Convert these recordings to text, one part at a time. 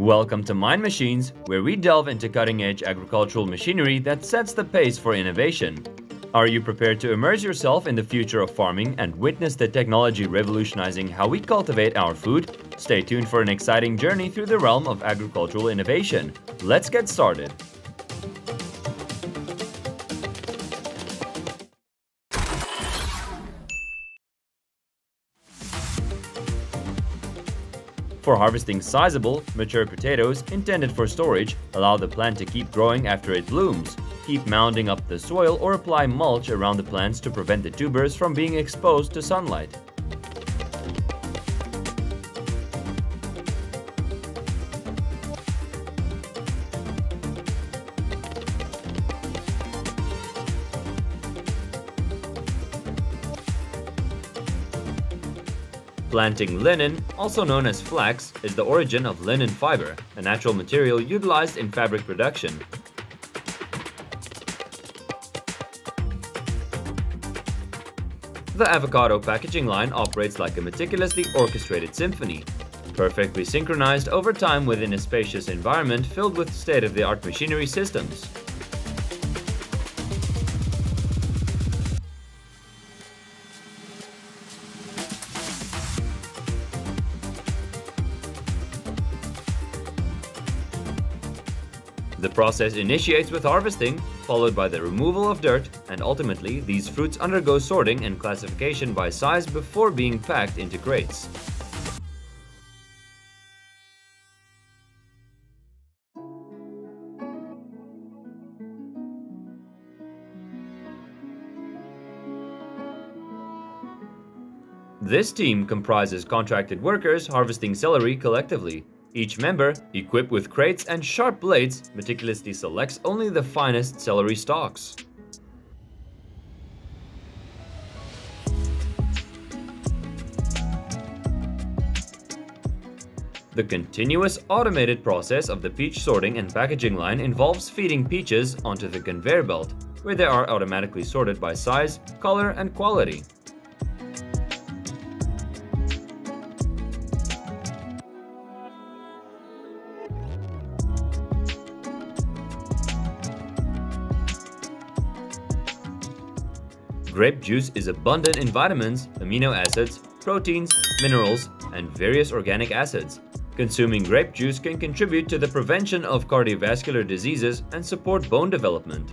Welcome to Mind Machines, where we delve into cutting-edge agricultural machinery that sets the pace for innovation. Are you prepared to immerse yourself in the future of farming and witness the technology revolutionizing how we cultivate our food? Stay tuned for an exciting journey through the realm of agricultural innovation. Let's get started. For harvesting sizable, mature potatoes intended for storage, allow the plant to keep growing after it blooms. Keep mounding up the soil or apply mulch around the plants to prevent the tubers from being exposed to sunlight. Planting linen, also known as flax, is the origin of linen fiber, a natural material utilized in fabric production. The avocado packaging line operates like a meticulously orchestrated symphony, perfectly synchronized over time within a spacious environment filled with state-of-the-art machinery systems. Process initiates with harvesting, followed by the removal of dirt, and ultimately these fruits undergo sorting and classification by size before being packed into crates. This team comprises contracted workers harvesting celery collectively, each member, equipped with crates and sharp blades, meticulously selects only the finest celery stalks. The continuous automated process of the peach sorting and packaging line involves feeding peaches onto the conveyor belt, where they are automatically sorted by size, color, and quality. Grape juice is abundant in vitamins, amino acids, proteins, minerals, and various organic acids. Consuming grape juice can contribute to the prevention of cardiovascular diseases and support bone development.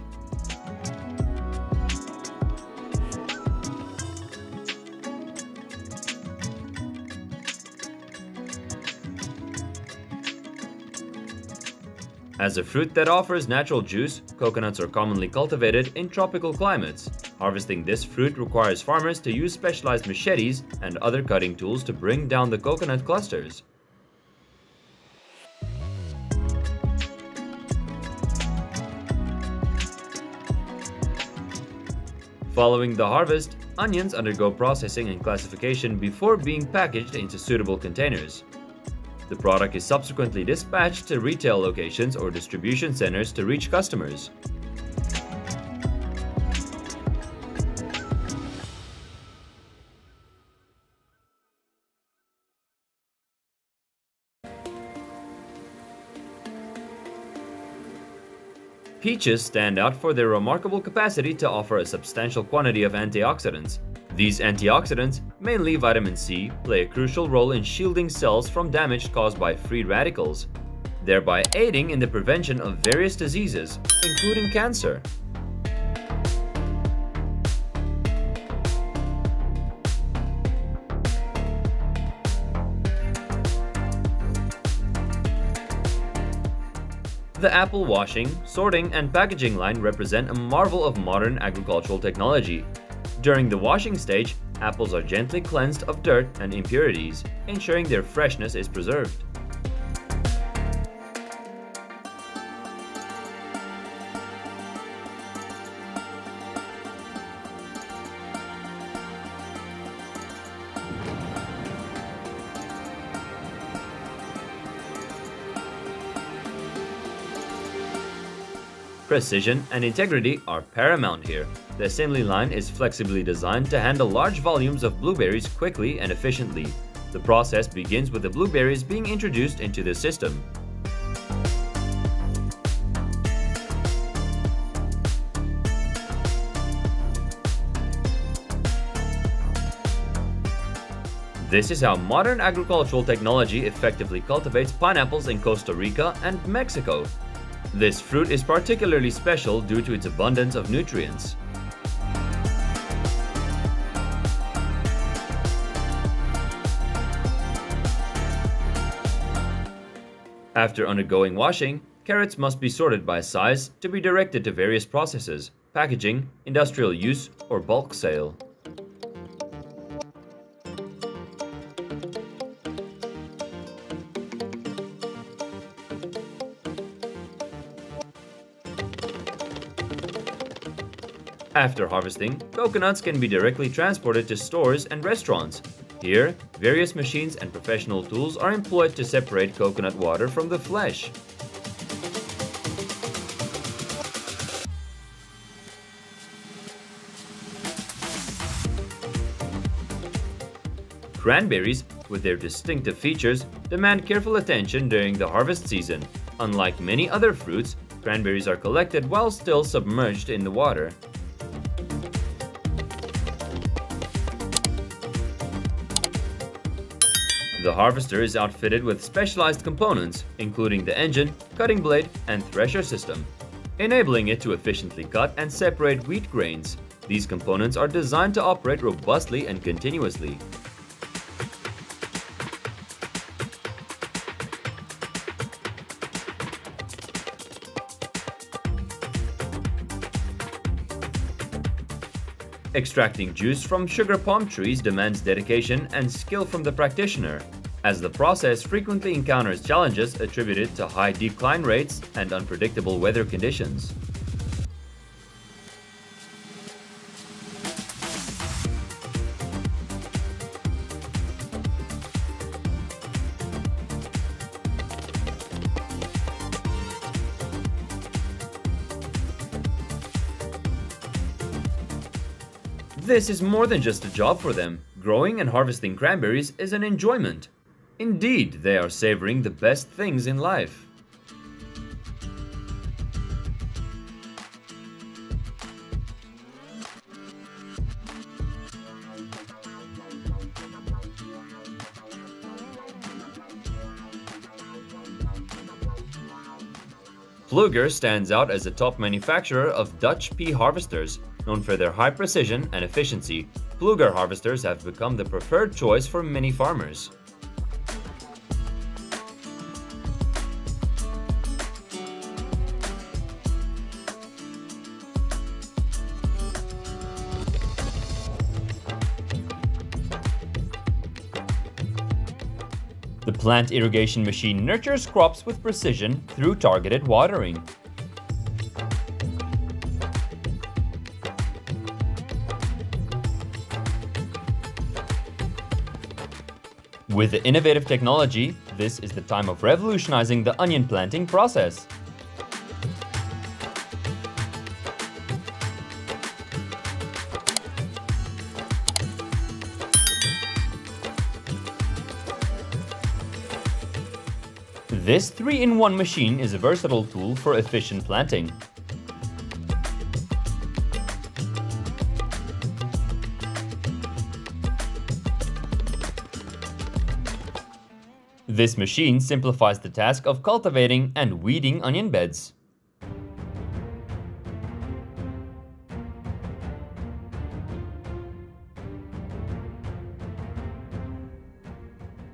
As a fruit that offers natural juice, coconuts are commonly cultivated in tropical climates. Harvesting this fruit requires farmers to use specialized machetes and other cutting tools to bring down the coconut clusters. Following the harvest, onions undergo processing and classification before being packaged into suitable containers. The product is subsequently dispatched to retail locations or distribution centers to reach customers. Peaches stand out for their remarkable capacity to offer a substantial quantity of antioxidants, these antioxidants, mainly vitamin C, play a crucial role in shielding cells from damage caused by free radicals, thereby aiding in the prevention of various diseases, including cancer. The apple washing, sorting, and packaging line represent a marvel of modern agricultural technology, during the washing stage, apples are gently cleansed of dirt and impurities, ensuring their freshness is preserved. precision, and integrity are paramount here. The assembly line is flexibly designed to handle large volumes of blueberries quickly and efficiently. The process begins with the blueberries being introduced into the system. This is how modern agricultural technology effectively cultivates pineapples in Costa Rica and Mexico. This fruit is particularly special due to its abundance of nutrients. After undergoing washing, carrots must be sorted by size to be directed to various processes, packaging, industrial use, or bulk sale. After harvesting, coconuts can be directly transported to stores and restaurants. Here, various machines and professional tools are employed to separate coconut water from the flesh. Cranberries, with their distinctive features, demand careful attention during the harvest season. Unlike many other fruits, cranberries are collected while still submerged in the water. The harvester is outfitted with specialized components, including the engine, cutting blade, and thresher system, enabling it to efficiently cut and separate wheat grains. These components are designed to operate robustly and continuously. Extracting juice from sugar palm trees demands dedication and skill from the practitioner, as the process frequently encounters challenges attributed to high decline rates and unpredictable weather conditions. This is more than just a job for them. Growing and harvesting cranberries is an enjoyment. Indeed, they are savoring the best things in life. Ploeger stands out as a top manufacturer of Dutch pea harvesters, known for their high precision and efficiency. Ploeger harvesters have become the preferred choice for many farmers. Plant irrigation machine nurtures crops with precision through targeted watering. With the innovative technology, this is the time of revolutionizing the onion planting process. This 3-in-1 machine is a versatile tool for efficient planting. This machine simplifies the task of cultivating and weeding onion beds.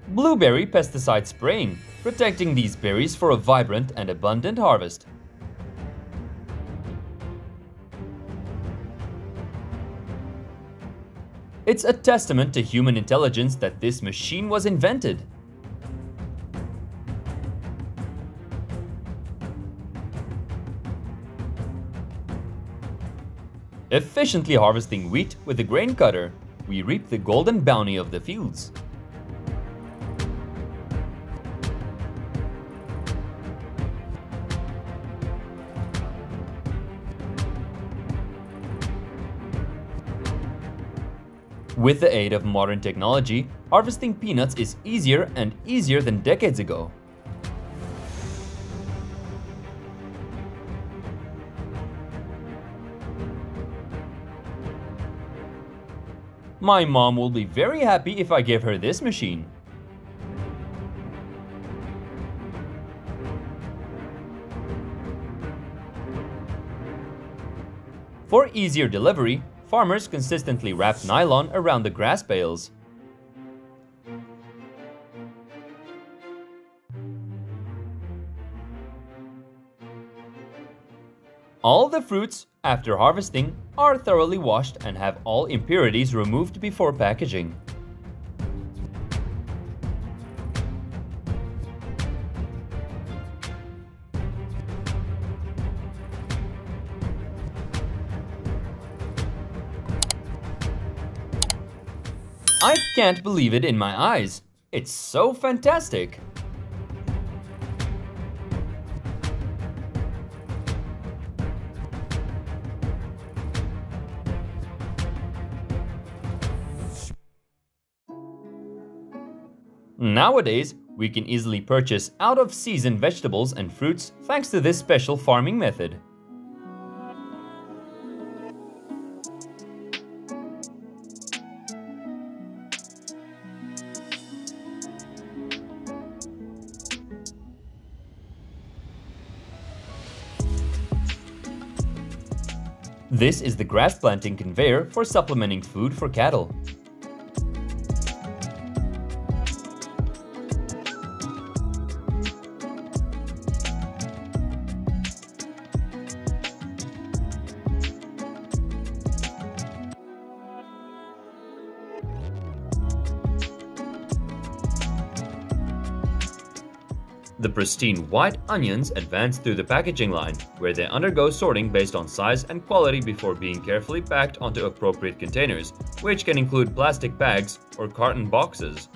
Blueberry pesticide spraying, protecting these berries for a vibrant and abundant harvest. It's a testament to human intelligence that this machine was invented. Efficiently harvesting wheat with a grain cutter, we reap the golden bounty of the fields. With the aid of modern technology, harvesting peanuts is easier and easier than decades ago. My mom will be very happy if I give her this machine. For easier delivery, farmers consistently wrap nylon around the grass bales. All the fruits, after harvesting, are thoroughly washed and have all impurities removed before packaging. Can't believe it in my eyes. It's so fantastic. Nowadays, we can easily purchase out-of-season vegetables and fruits thanks to this special farming method. This is the grass planting conveyor for supplementing food for cattle. Pristine white onions advance through the packaging line, where they undergo sorting based on size and quality before being carefully packed onto appropriate containers, which can include plastic bags or carton boxes.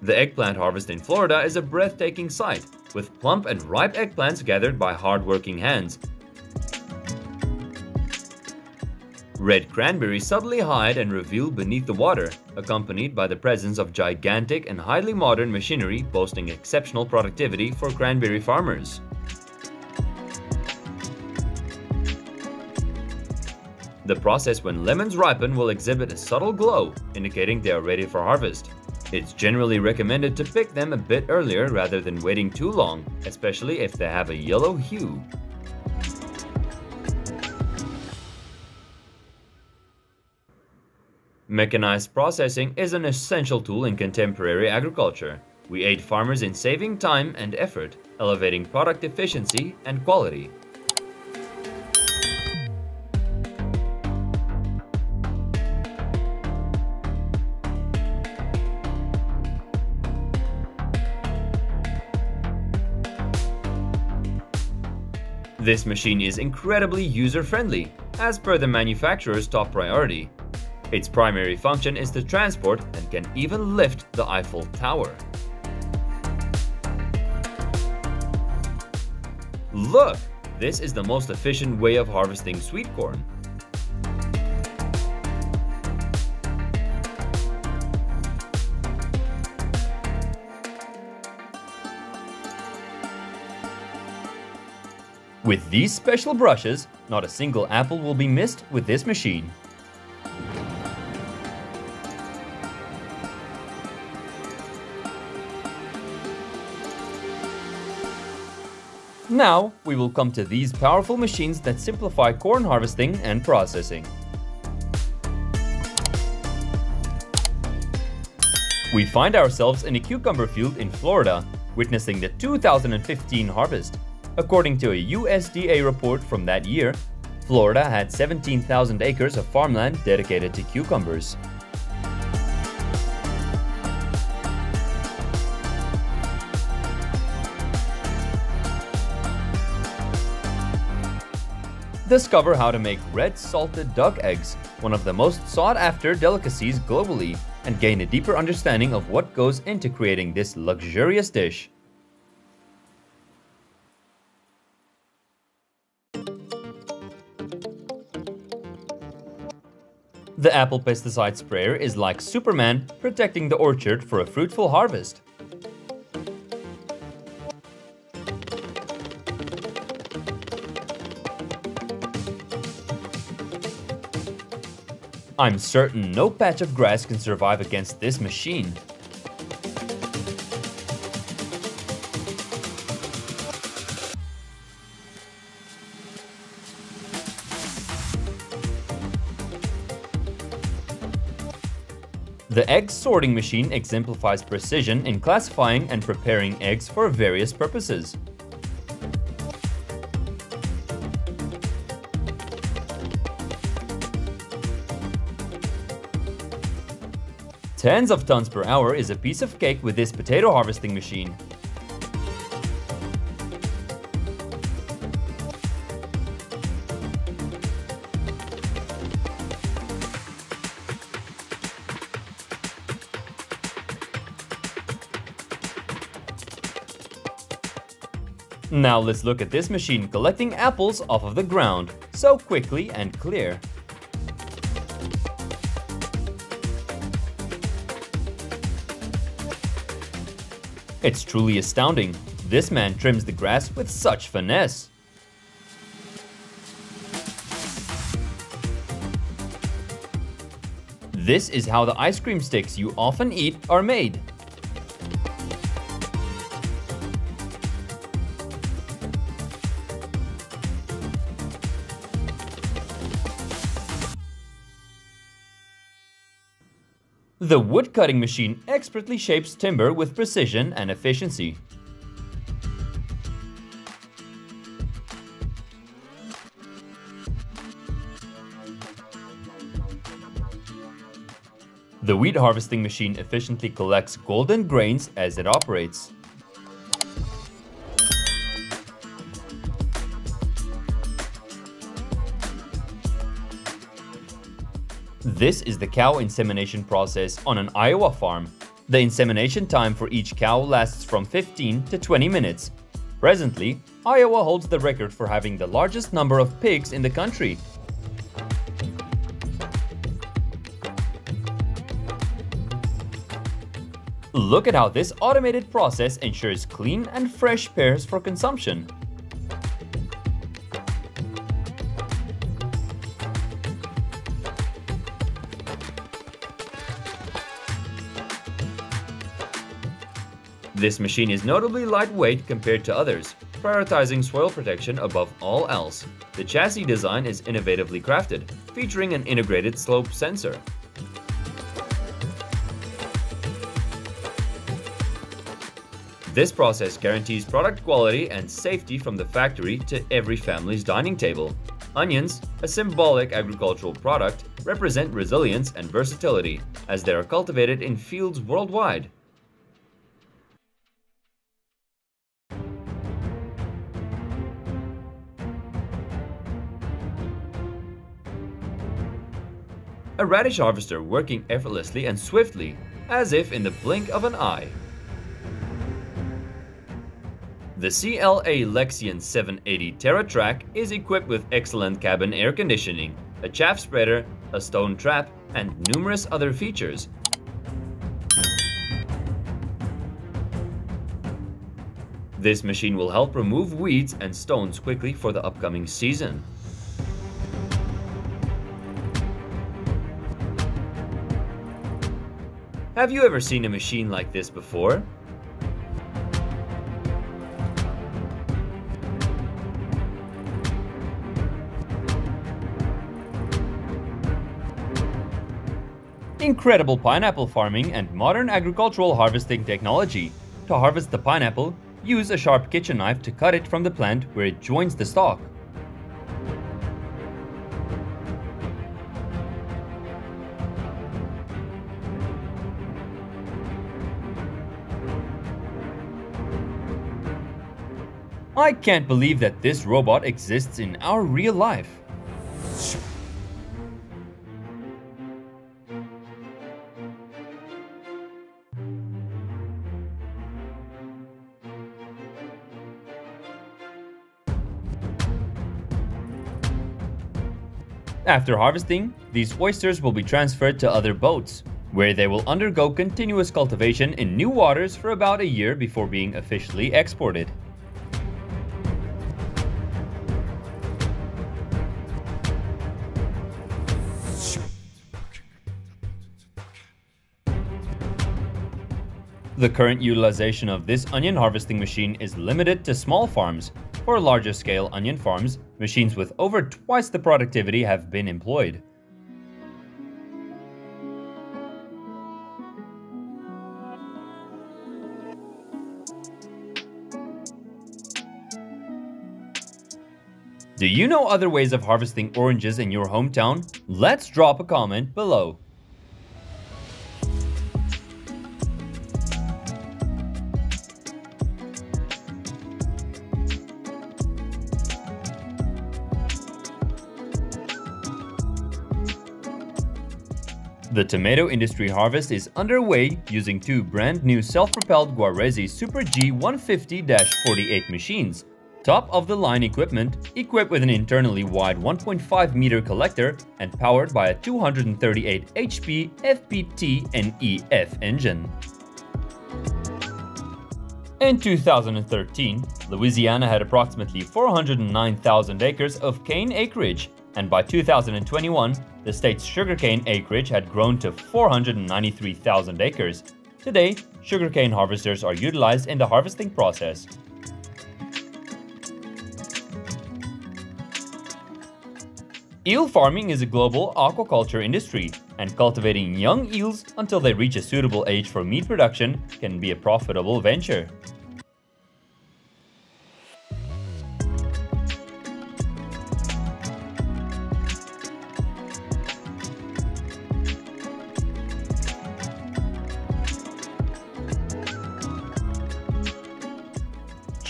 The eggplant harvest in Florida is a breathtaking sight, with plump and ripe eggplants gathered by hard-working hands. Red cranberries subtly hide and reveal beneath the water, accompanied by the presence of gigantic and highly modern machinery boasting exceptional productivity for cranberry farmers. The process when lemons ripen will exhibit a subtle glow, indicating they are ready for harvest. It's generally recommended to pick them a bit earlier rather than waiting too long, especially if they have a yellow hue. Mechanized processing is an essential tool in contemporary agriculture. We aid farmers in saving time and effort, elevating product efficiency and quality. This machine is incredibly user-friendly, as per the manufacturer's top priority. Its primary function is to transport and can even lift the Eiffel Tower. Look! This is the most efficient way of harvesting sweet corn. With these special brushes, not a single apple will be missed with this machine. Now, we will come to these powerful machines that simplify corn harvesting and processing. We find ourselves in a cucumber field in Florida, witnessing the 2015 harvest. According to a USDA report from that year, Florida had 17,000 acres of farmland dedicated to cucumbers. Discover how to make red salted duck eggs, one of the most sought after delicacies globally, and gain a deeper understanding of what goes into creating this luxurious dish. The apple pesticide sprayer is like Superman protecting the orchard for a fruitful harvest. I'm certain no patch of grass can survive against this machine. The egg sorting machine exemplifies precision in classifying and preparing eggs for various purposes. Tens of tons per hour is a piece of cake with this potato harvesting machine. Now let's look at this machine collecting apples off of the ground, so quickly and clear. It's truly astounding. This man trims the grass with such finesse. This is how the ice cream sticks you often eat are made. The wood cutting machine expertly shapes timber with precision and efficiency. The wheat harvesting machine efficiently collects golden grains as it operates. This is the cow insemination process on an Iowa farm. The insemination time for each cow lasts from 15 to 20 minutes. Presently, Iowa holds the record for having the largest number of pigs in the country. Look at how this automated process ensures clean and fresh pears for consumption. This machine is notably lightweight compared to others, prioritizing soil protection above all else. The chassis design is innovatively crafted, featuring an integrated slope sensor. This process guarantees product quality and safety from the factory to every family's dining table. Onions, a symbolic agricultural product, represent resilience and versatility, as they are cultivated in fields worldwide. A radish harvester working effortlessly and swiftly, as if in the blink of an eye. The CLAAS Lexion 780 TerraTrac is equipped with excellent cabin air conditioning, a chaff spreader, a stone trap, and numerous other features. This machine will help remove weeds and stones quickly for the upcoming season. Have you ever seen a machine like this before? Incredible pineapple farming and modern agricultural harvesting technology. To harvest the pineapple, use a sharp kitchen knife to cut it from the plant where it joins the stalk. I can't believe that this robot exists in our real life. After harvesting, these oysters will be transferred to other boats, where they will undergo continuous cultivation in new waters for about a year before being officially exported. The current utilization of this onion harvesting machine is limited to small farms. For larger scale onion farms, machines with over twice the productivity have been employed. Do you know other ways of harvesting oranges in your hometown? Let's drop a comment below. The tomato industry harvest is underway using two brand new self-propelled Guaresi Super G 150-48 machines. Top of the line equipment, equipped with an internally wide 1.5 meter collector and powered by a 238 HP FPT NEF engine. In 2013, Louisiana had approximately 409,000 acres of cane acreage, and by 2021, the state's sugarcane acreage had grown to 493,000 acres. Today, sugarcane harvesters are utilized in the harvesting process. Eel farming is a global aquaculture industry, and cultivating young eels until they reach a suitable age for meat production can be a profitable venture.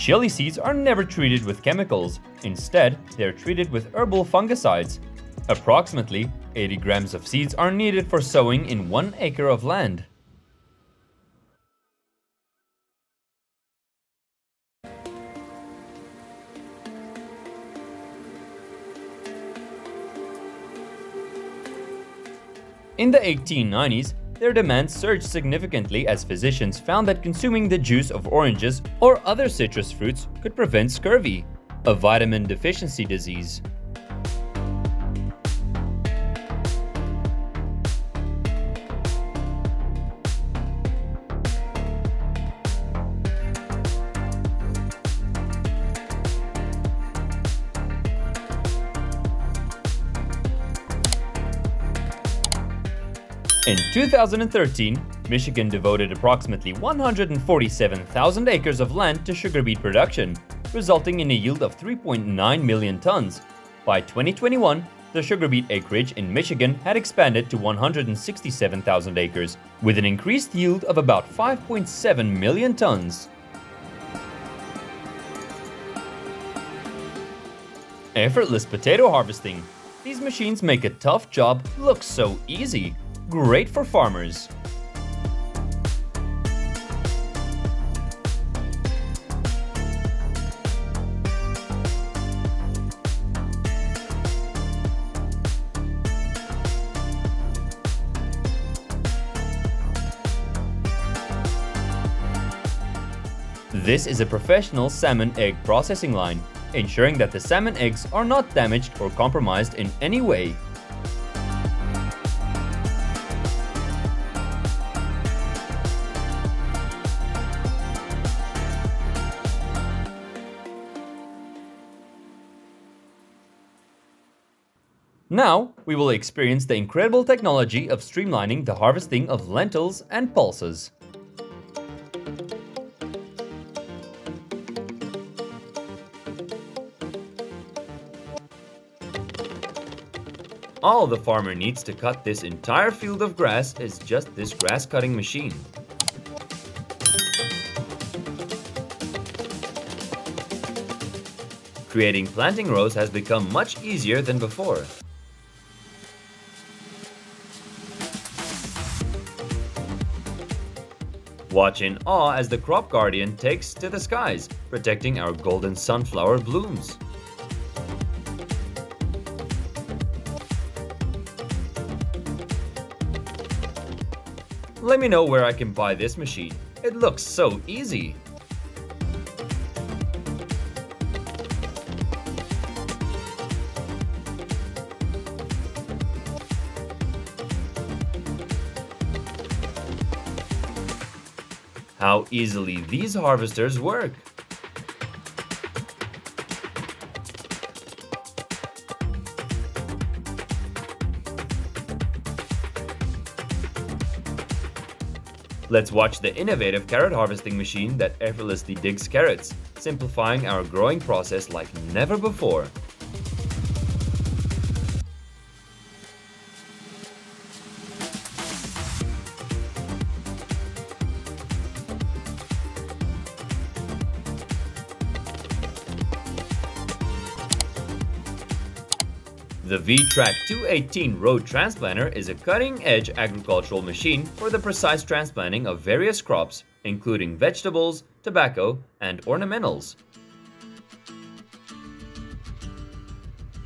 Chili seeds are never treated with chemicals. Instead, they are treated with herbal fungicides. Approximately 80 grams of seeds are needed for sowing in one acre of land. In the 1890s, their demand surged significantly as physicians found that consuming the juice of oranges or other citrus fruits could prevent scurvy, a vitamin deficiency disease. In 2013, Michigan devoted approximately 147,000 acres of land to sugar beet production, resulting in a yield of 3.9 million tons. By 2021, the sugar beet acreage in Michigan had expanded to 167,000 acres, with an increased yield of about 5.7 million tons. Effortless potato harvesting. These machines make a tough job look so easy. Great for farmers. This is a professional salmon egg processing line, ensuring that the salmon eggs are not damaged or compromised in any way. Now, we will experience the incredible technology of streamlining the harvesting of lentils and pulses. All the farmer needs to cut this entire field of grass is just this grass cutting machine. Creating planting rows has become much easier than before. Watch in awe as the crop guardian takes to the skies, protecting our golden sunflower blooms. Let me know where I can buy this machine. It looks so easy. How easily these harvesters work. Let's watch the innovative carrot harvesting machine that effortlessly digs carrots, simplifying our growing process like never before. V-Track 218 Road Transplanter is a cutting-edge agricultural machine for the precise transplanting of various crops, including vegetables, tobacco, and ornamentals.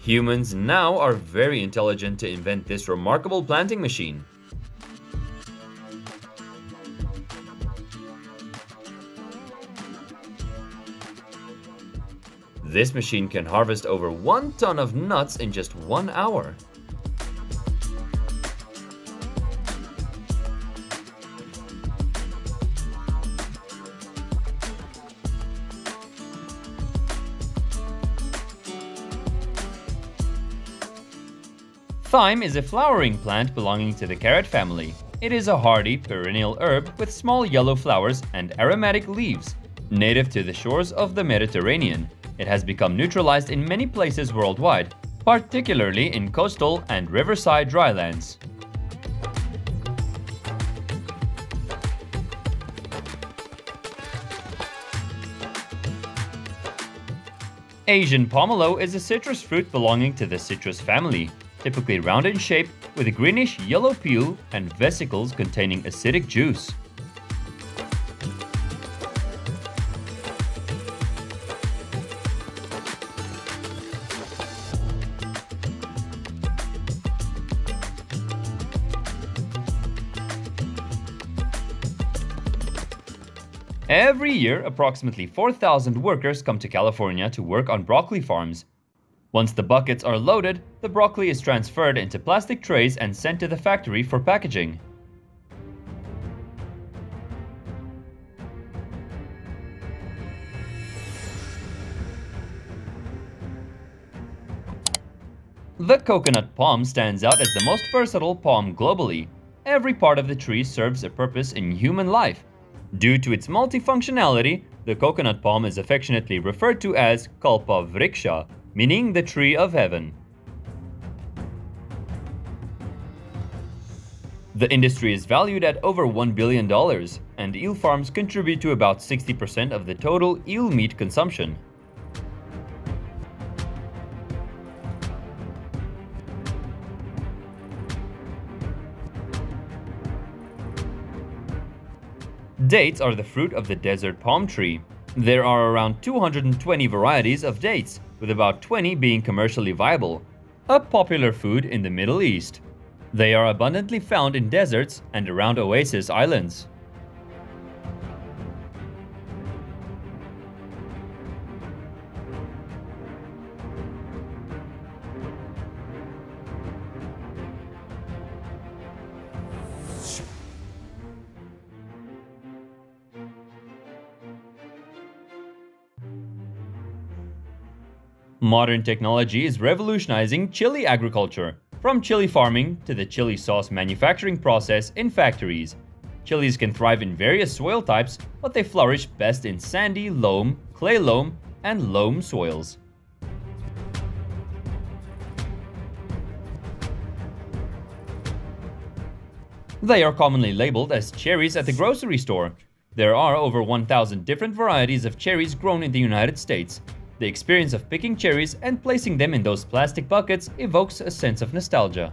Humans now are very intelligent to invent this remarkable planting machine. This machine can harvest over one ton of nuts in just one hour. Thyme is a flowering plant belonging to the carrot family. It is a hardy, perennial herb with small yellow flowers and aromatic leaves, native to the shores of the Mediterranean. It has become neutralized in many places worldwide, particularly in coastal and riverside drylands. Asian pomelo is a citrus fruit belonging to the citrus family, typically round in shape with a greenish yellow peel and vesicles containing acidic juice. Every year, approximately 4,000 workers come to California to work on broccoli farms. Once the buckets are loaded, the broccoli is transferred into plastic trays and sent to the factory for packaging. The coconut palm stands out as the most versatile palm globally. Every part of the tree serves a purpose in human life, Due to its multifunctionality, the coconut palm is affectionately referred to as Kalpa Vriksha, meaning the tree of heaven. The industry is valued at over $1 billion, and eel farms contribute to about 60% of the total eel meat consumption. Dates are the fruit of the desert palm tree. There are around 220 varieties of dates, with about 20 being commercially viable, a popular food in the Middle East. They are abundantly found in deserts and around oasis islands. Modern technology is revolutionizing chili agriculture, from chili farming to the chili sauce manufacturing process in factories. Chilies can thrive in various soil types, but they flourish best in sandy, loam, clay loam, and loam soils. They are commonly labeled as cherries at the grocery store. There are over 1,000 different varieties of cherries grown in the United States, the experience of picking cherries and placing them in those plastic buckets evokes a sense of nostalgia.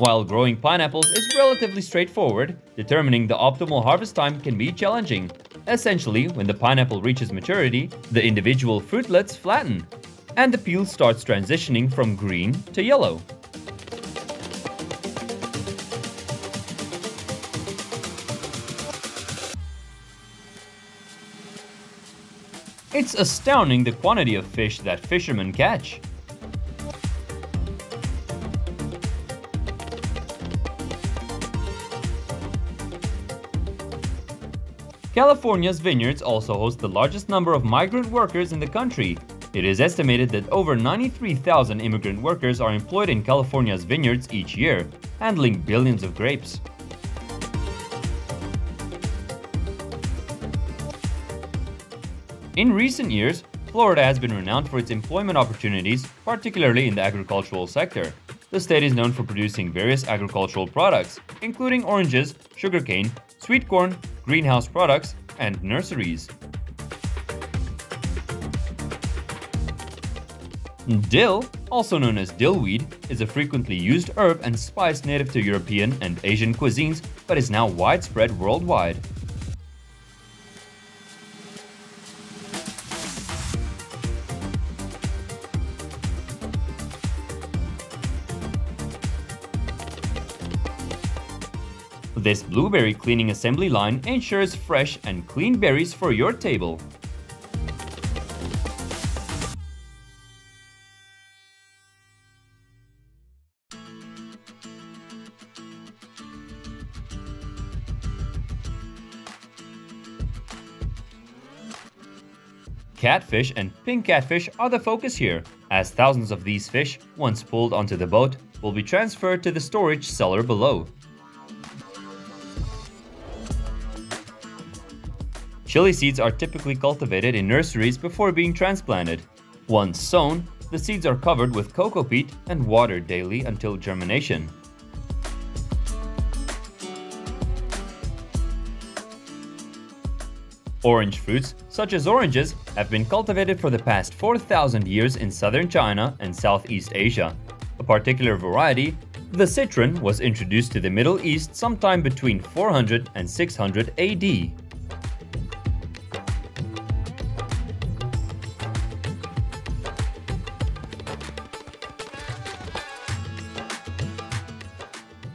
While growing pineapples is relatively straightforward, determining the optimal harvest time can be challenging. Essentially, when the pineapple reaches maturity, the individual fruitlets flatten, and the peel starts transitioning from green to yellow. It's astounding the quantity of fish that fishermen catch. California's vineyards also host the largest number of migrant workers in the country. It is estimated that over 93,000 immigrant workers are employed in California's vineyards each year, handling billions of grapes. In recent years, Florida has been renowned for its employment opportunities, particularly in the agricultural sector. The state is known for producing various agricultural products, including oranges, sugarcane, sweet corn, greenhouse products, and nurseries. Dill, also known as dillweed, is a frequently used herb and spice native to European and Asian cuisines, but is now widespread worldwide. This blueberry cleaning assembly line ensures fresh and clean berries for your table. Catfish and pink catfish are the focus here, as thousands of these fish, once pulled onto the boat, will be transferred to the storage cellar below. Chili seeds are typically cultivated in nurseries before being transplanted. Once sown, the seeds are covered with coco peat and watered daily until germination. Orange fruits, such as oranges, have been cultivated for the past 4,000 years in southern China and Southeast Asia. A particular variety, the citron, was introduced to the Middle East sometime between 400 and 600 AD.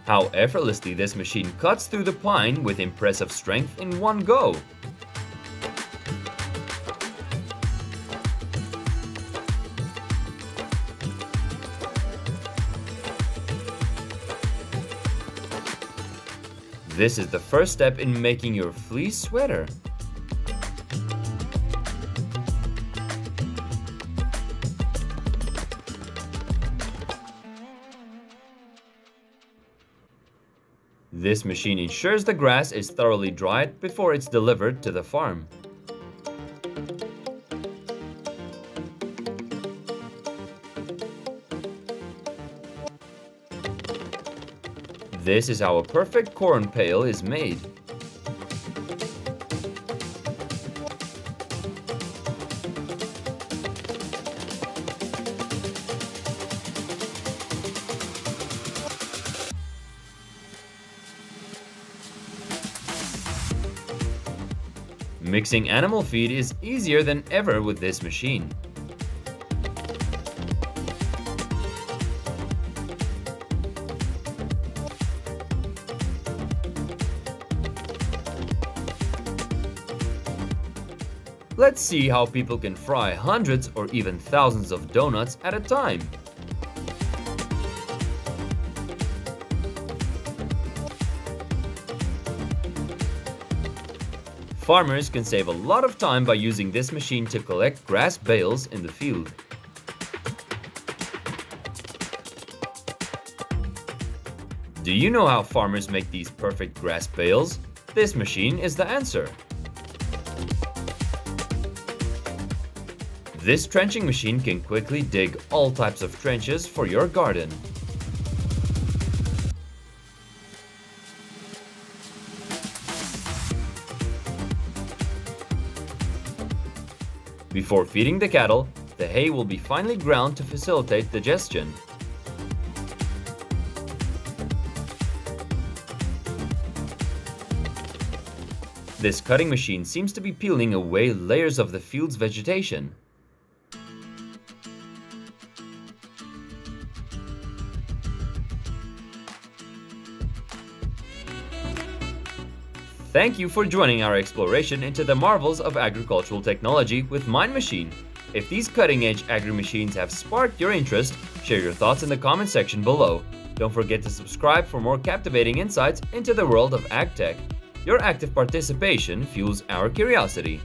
How effortlessly this machine cuts through the pine with impressive strength in one go. This is the first step in making your fleece sweater. This machine ensures the grass is thoroughly dried before it's delivered to the farm. This is how a perfect corn pail is made. Mixing animal feed is easier than ever with this machine. Let's see how people can fry hundreds or even thousands of donuts at a time. Farmers can save a lot of time by using this machine to collect grass bales in the field. Do you know how farmers make these perfect grass bales? This machine is the answer. This trenching machine can quickly dig all types of trenches for your garden. Before feeding the cattle, the hay will be finely ground to facilitate digestion. This cutting machine seems to be peeling away layers of the field's vegetation. Thank you for joining our exploration into the marvels of agricultural technology with Mind Machine. If these cutting-edge agri-machines have sparked your interest, share your thoughts in the comment section below. Don't forget to subscribe for more captivating insights into the world of agtech. Your active participation fuels our curiosity.